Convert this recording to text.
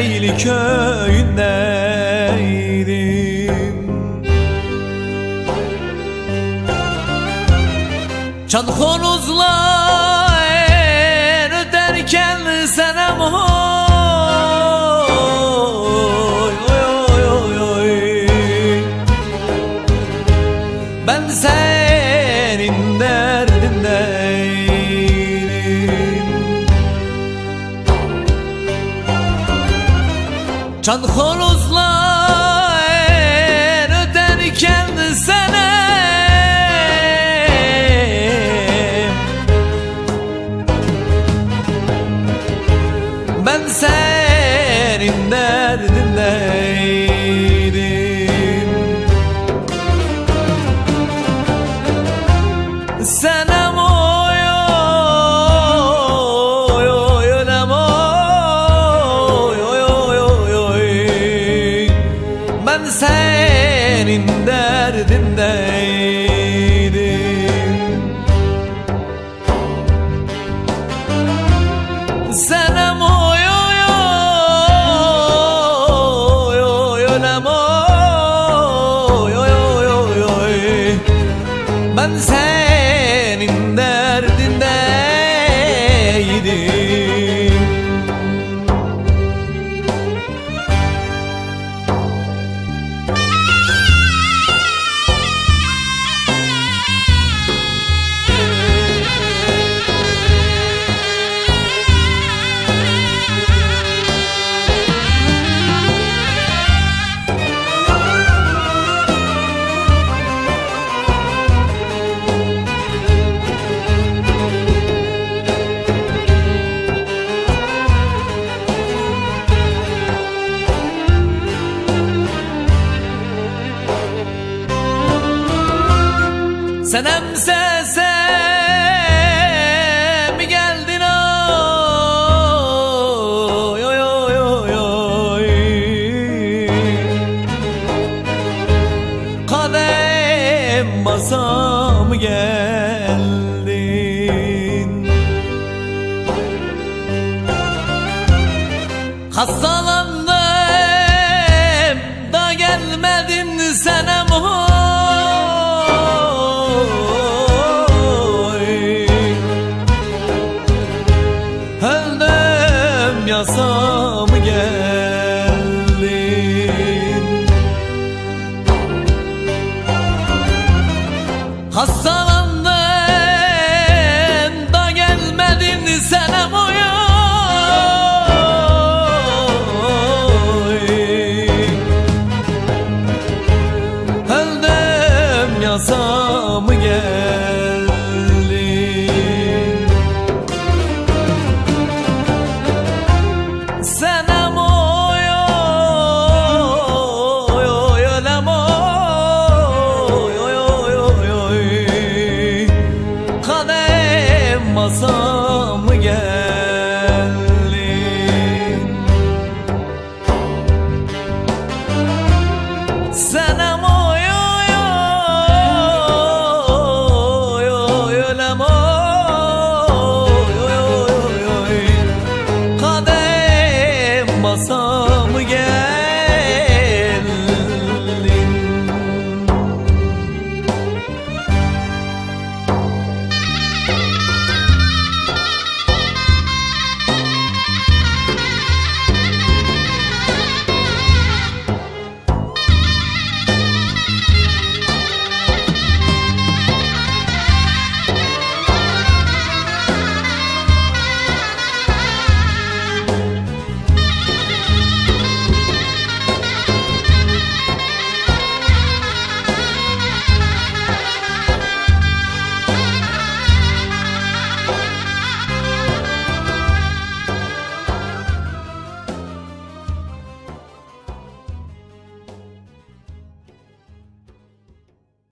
Eğli köyündeydim. Çan horozlar Çan horozlar öterken senem Ben senin derdindeydim Ben senin Senem sese mi geldin oy oy oy oy oy? Kadem masam geldin? Hastalandım yasam geldin. Hastalandım da gelmedin senem oy Öldüm yasam oy